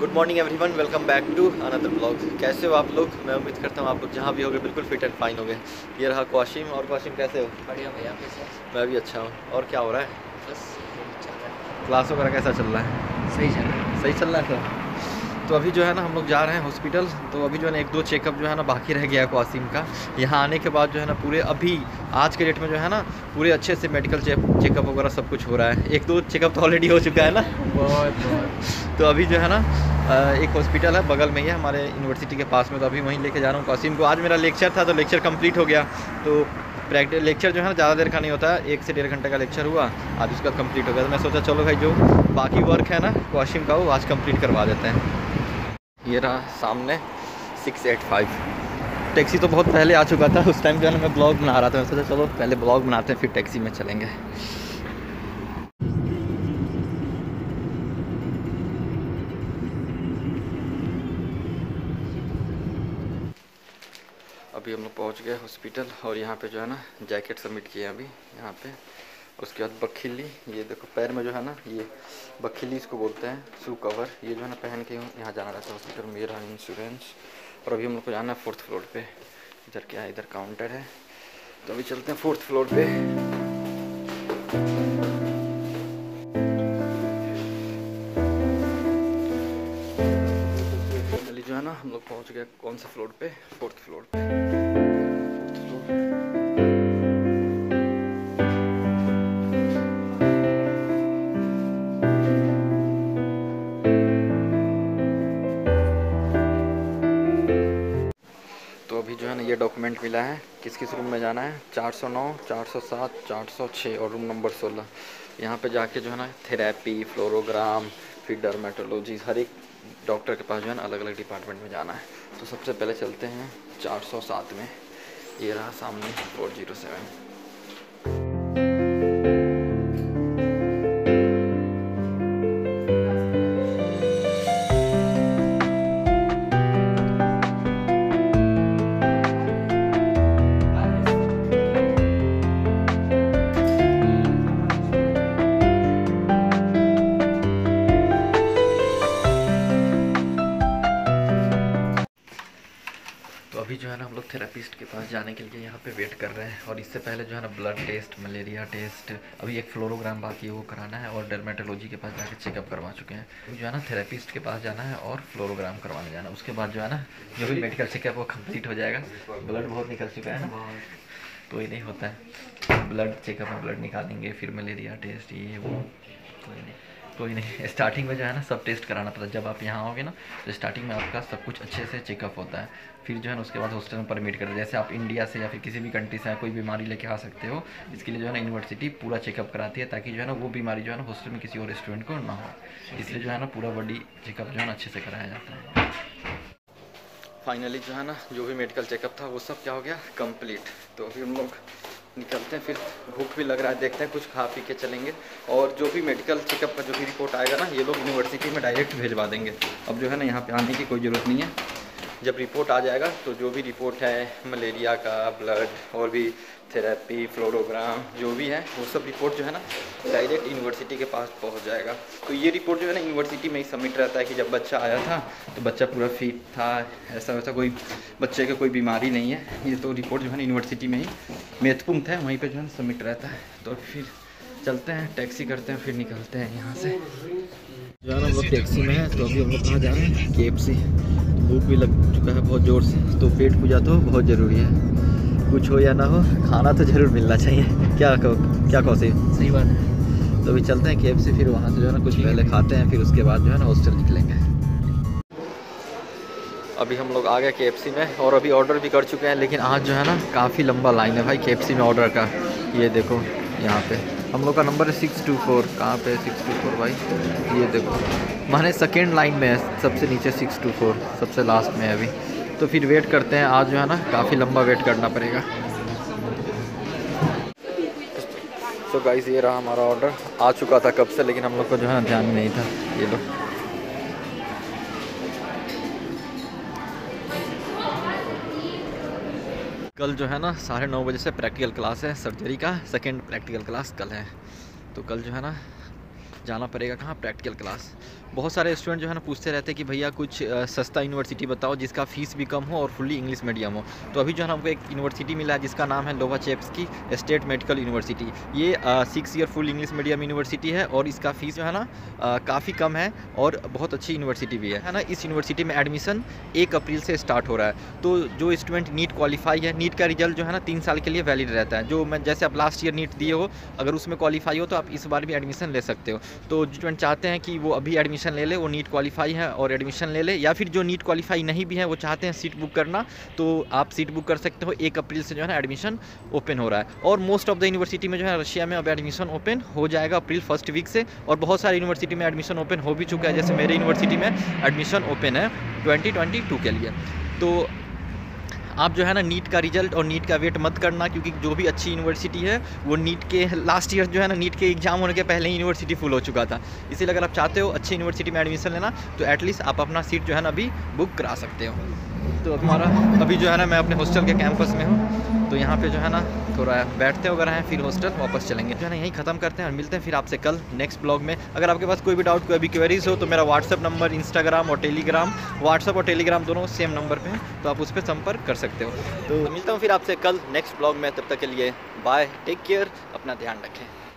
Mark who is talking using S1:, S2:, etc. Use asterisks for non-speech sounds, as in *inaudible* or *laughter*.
S1: Good morning everyone welcome back to another blog कैसे हो आप लोग? मैं उम्मीद करता हूँ आप लोग जहाँ भी होगे बिल्कुल फिट एंड फाइन होगे। ये रहा क्वाशिम और क्वाशिम कैसे हो?
S2: बढ़िया भैया कैसे
S1: मैं भी अच्छा हूँ। और क्या हो रहा है?
S2: बस चल रहा है।
S1: क्लास वगैरह कैसा चल रहा है?
S2: सही चल रहा है।
S1: सही चल रहा है सर तो अभी जो है ना हम लोग जा रहे हैं हॉस्पिटल तो अभी जो है ना एक दो चेकअप जो है ना बाकी रह गया है क्वासिम का। यहाँ आने के बाद जो है ना पूरे अभी आज के डेट में जो है ना पूरे अच्छे से मेडिकल चेकअप वगैरह सब कुछ हो रहा है। एक दो चेकअप तो ऑलरेडी हो चुका है ना?
S2: बहुत
S1: तो अभी जो है ना एक हॉस्पिटल है बगल में ही है हमारे यूनिवर्सिटी के पास में तो अभी वहीं लेके जा रहा हूँ कासिम को। आज मेरा लेक्चर था तो लेक्चर कंप्लीट हो गया। तो प्रैक्टिस लेक्चर जो है ना ज़्यादा देर का नहीं होता है एक से डेढ़ घंटे का लेक्चर हुआ आज उसका कंप्लीट हो गया। तो मैं सोचा चलो भाई जो बाकी वर्क है ना कासिम का वो आज कंप्लीट करवा देते हैं। ये रहा सामने सिक्स एट फाइव टैक्सी तो बहुत पहले आ चुका था, उस टाइम जो है मैं ब्लॉग बना रहा था, मैं सोचा चलो पहले ब्लॉग बनाते हैं, फिर टैक्सी में चलेंगे। अभी हम लोग पहुँच गए हॉस्पिटल और यहाँ पे जो है ना जैकेट सबमिट किए अभी, यहाँ पे। उसके बाद बखिली, ये देखो पैर में जो है ना, ये बखिली इसको बोलते हैं शू कवर ये जो है ना पहन के यहाँ जाना रहता है हॉस्पिटल मेरा इंश्योरेंस और अभी हम लोग को जाना है फोर्थ फ्लोर पे। इधर क्या है, इधर काउंटर है। तो अभी चलते हैं फोर्थ फ्लोर पे। जो है ना, हम लोग पहुँच गए कौन से फ्लोर पे? फोर्थ फ्लोर पे। डॉक्यूमेंट मिला है किस किस रूम में जाना है? 409, 407, 406 और रूम नंबर 16 यहाँ पे जाके जो है ना थेरेपी फ्लोरोग्राम फिर डर्मेटोलॉजी हर एक डॉक्टर के पास जो है ना अलग अलग डिपार्टमेंट में जाना है। तो सबसे पहले चलते हैं 407 में। ये रहा सामने 407 अभी जो है ना हम लोग थेरेपिस्ट के पास जाने के लिए यहाँ पे वेट कर रहे हैं और इससे पहले जो है ना ब्लड टेस्ट मलेरिया टेस्ट अभी एक फ्लोरोग्राम बाकी है, वो कराना है और डर्मेटोलॉजी के पास जाके चेकअप करवा चुके हैं। जो है ना थेरेपिस्ट के पास जाना है और फ्लोरोग्राम करवाने जाना उसके बाद जो है ना जो भी मेडिकल चेकअप वो कंप्लीट हो जाएगा। ब्लड बहुत निकल चुका है ना। तो ये नहीं होता है। ब्लड चेकअप में ब्लड निकालेंगे, फिर मलेरिया टेस्ट ये, वो, कोई नहीं। कोई नहीं *laughs* स्टार्टिंग में जो है ना, सब टेस्ट कराना पड़ता है। जब आप यहाँ आओगे ना तो स्टार्टिंग में आपका सब कुछ अच्छे से चेकअप होता है। फिर जो है ना, उसके बाद हॉस्टल में परमिट करते हैं। जैसे आप इंडिया से या फिर किसी भी कंट्री से कोई बीमारी लेके आ सकते हो, इसके लिए जो है ना यूनिवर्सिटी पूरा चेकअप कराती है, ताकि जो है ना, वो बीमारी जो है ना हॉस्टल में किसी और स्टूडेंट को ना हो। इसलिए जो है ना, पूरा बॉडी चेकअप जो है ना, अच्छे से कराया जाता है। फाइनली जो है ना, जो भी मेडिकल चेकअप था, वो सब क्या हो गया? कंप्लीट तो अभी हम लोग निकलते हैं, फिर भूख भी लग रहा है, देखते हैं कुछ खा पी के चलेंगे। और जो भी मेडिकल चेकअप का जो भी रिपोर्ट आएगा ना, ये लोग यूनिवर्सिटी में डायरेक्ट भेजवा देंगे। अब जो है ना, यहाँ पे आने की कोई ज़रूरत नहीं है। जब रिपोर्ट आ जाएगा तो जो भी रिपोर्ट है, मलेरिया का, ब्लड, और भी थेरेपी, फ्लोरोग्राम, जो भी है, वो सब रिपोर्ट जो है ना, डायरेक्ट यूनिवर्सिटी के पास पहुँच जाएगा। तो ये रिपोर्ट जो है ना, यूनिवर्सिटी में ही सबमिट रहता है कि जब बच्चा आया था तो बच्चा पूरा फिट था, ऐसा वैसा कोई बच्चे का कोई बीमारी नहीं है। ये तो रिपोर्ट जो है ना, यूनिवर्सिटी में ही, महत्वपूर्ण है, वहीं पर जो है ना, सबमिट रहता है। तो फिर चलते हैं टैक्सी करते हैं फिर निकलते हैं यहाँ से। जो है ना हम लोग टैक्सी में है तो अभी हम लोग कहाँ जा रहे हैं? के तो भूख भी लग चुका है बहुत ज़ोर से तो पेट पूजा तो बहुत ज़रूरी है। कुछ हो या ना हो खाना तो ज़रूर मिलना चाहिए। क्या कहो क्या कहो सही?
S2: सही बात है।
S1: तो अभी चलते हैं के एफ़ सी फिर वहाँ से जो है ना कुछ पहले खाते हैं फिर उसके बाद जो है ना हॉस्टल निकलेंगे। अभी हम लोग आ गए के में और अभी ऑर्डर भी कर चुके हैं लेकिन आज जो है ना काफ़ी लंबा लाइन है भाई के में ऑर्डर का। ये देखो यहाँ पे। हम लोग का नंबर है सिक्स टू फोर कहाँ पे सिक्स टू फोर भाई? ये देखो। माने सेकेंड लाइन में है, सबसे नीचे सिक्स टू फोर सबसे लास्ट में है अभी। तो फिर वेट करते हैं, आज जो है ना, काफ़ी लंबा वेट करना पड़ेगा। तो गाइस ये रहा हमारा ऑर्डर आ चुका था कब से, लेकिन हम लोग को जो है ना, ध्यान नहीं था। ये लो। कल जो है ना, साढ़े नौ बजे से प्रैक्टिकल क्लास है सर्जरी का सेकेंड प्रैक्टिकल क्लास कल है। तो कल जो है ना, जाना पड़ेगा कहाँ? प्रैक्टिकल क्लास बहुत सारे स्टूडेंट जो है ना पूछते रहते हैं कि भैया कुछ सस्ता यूनिवर्सिटी बताओ जिसका फ़ीस भी कम हो और फुल्ली इंग्लिश मीडियम हो। तो अभी जो है ना हमको एक यूनिवर्सिटी मिला है जिसका नाम है लोवा चेप्स की स्टेट मेडिकल यूनिवर्सिटी ये six year full English medium university है और इसका फ़ीस जो है ना काफ़ी कम है और बहुत अच्छी यूनिवर्सिटी भी है। है ना? इस यूनिवर्सिटी में एडमिशन एक अप्रैल से स्टार्ट हो रहा है। तो जो स्टूडेंट नीट क्वालिफाई है नीट का रिज़ल्ट जो है ना तीन साल के लिए वैलिड रहता है। जो मैं, जैसे आप लास्ट ईयर नीट दिए हो, अगर उसमें क्वालिफाई हो तो आप इस बार भी एडमिशन ले सकते हो। तो स्टूडेंट चाहते हैं कि वो अभी एडमिशन ले ले, वो नीट क्वालिफाई है और एडमिशन ले ले, या फिर जो नीट क्वालिफाई नहीं भी है, वो चाहते हैं सीट बुक करना तो आप सीट बुक कर सकते हो। एक अप्रैल से जो है एडमिशन ओपन हो रहा है। और मोस्ट ऑफ़ द यूनिवर्सिटी में जो है रशिया में अब एडमिशन ओपन हो जाएगा अप्रैल फ़र्स्ट वीक से, और बहुत सारी यूनिवर्सिटी में एडमिशन ओपन हो भी चुका है, जैसे मेरे यूनिवर्सिटी में एडमिशन ओपन है ट्वेंटी के लिए। तो आप जो है ना, नीट का रिज़ल्ट और नीट का वेट मत करना, क्योंकि जो भी अच्छी यूनिवर्सिटी है, वो नीट के लास्ट ईयर जो है ना, नीट के एग्ज़ाम होने के पहले ही यूनिवर्सिटी फुल हो चुका था। इसीलिए अगर आप चाहते हो अच्छी यूनिवर्सिटी में एडमिशन लेना तो एटलीस्ट आप अपना सीट जो है ना, अभी बुक करा सकते हो। तो हमारा अभी जो है ना, मैं अपने हॉस्टल के कैंपस में हूँ तो यहाँ पर जो है ना थोड़ा बैठते वगैरह हैं, फिर हॉस्टल वापस चलेंगे। जो है ना यहीं ख़त्म करते हैं और मिलते हैं फिर आपसे कल नेक्स्ट ब्लॉग में। अगर आपके पास कोई भी डाउट कोई भी क्वेरीज हो तो मेरा व्हाट्सअप नंबर इंस्टाग्राम और टेलीग्राम व्हाट्सअप और टेलीग्राम दोनों सेम नंबर पर हैं तो आप उस पर संपर्क कर सकते हो। तो मिलता हूँ फिर आपसे कल नेक्स्ट ब्लॉग में। तब तक के लिए बाय टेक केयर अपना ध्यान रखें।